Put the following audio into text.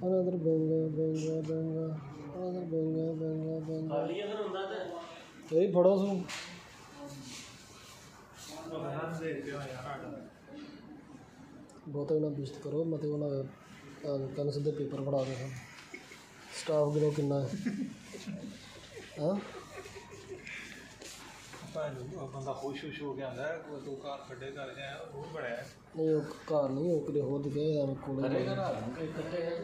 another benga benga benga another benga benga benga यही पढ़ो सुन बहुत ना बिश्त करो मत ना तेन सीधे पेपर पढ़ा दे स्टाफ गिनो किन्ना है हाँ ਭਾਜੋ ਬੰਦਾ ਖੁਸ਼ ਖੁਸ਼ ਹੋ ਗਿਆ ਹੈ ਦੋ ਕਾਰ ਖੱਡੇ ਕਰ ਬੜਾ ਨਹੀਂ ਉਹ ਘਰ ਨਹੀਂ ਉਹ ਕਿਤੇ ਹੋਰ ਗਏ ਆ ਕੋਲੇ ਅਰੇ ਘਰ ਨੂੰ ਕਿੱਥੇ ਹੈ